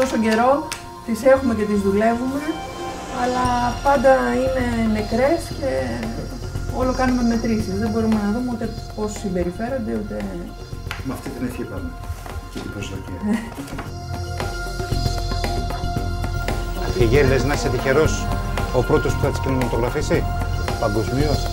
τόσο καιρό τις έχουμε και τις δουλεύουμε, αλλά πάντα είναι νεκρές και όλο κάνουμε μετρήσεις. Δεν μπορούμε να δούμε ούτε πώς συμπεριφέρονται, ούτε... Με αυτή την ευχή πάμε και την προσδοκία. Λες να είσαι τυχερός ο πρώτος που θα τις κινηματογραφήσει παγκοσμίως.